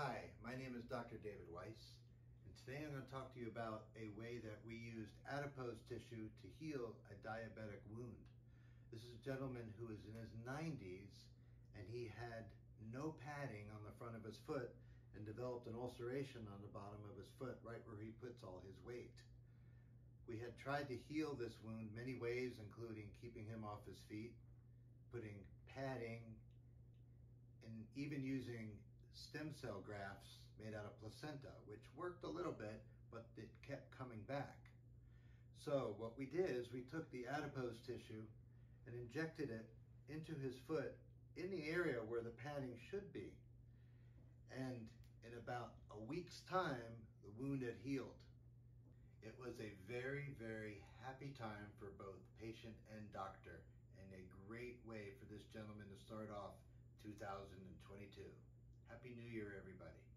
Hi, my name is Dr. David Weiss, and today I'm going to talk to you about a way that we used adipose tissue to heal a diabetic wound. This is a gentleman who is in his 90s and he had no padding on the front of his foot and developed an ulceration on the bottom of his foot right where he puts all his weight. We had tried to heal this wound many ways, including keeping him off his feet, putting padding, and even using stem cell grafts made out of placenta, which worked a little bit, but it kept coming back. So what we did is we took the adipose tissue and injected it into his foot in the area where the padding should be. And in about a week's time, the wound had healed. It was a very, very happy time for both patient and doctor and a great way for this gentleman to start off 2022. Happy New Year, everybody.